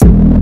Peace.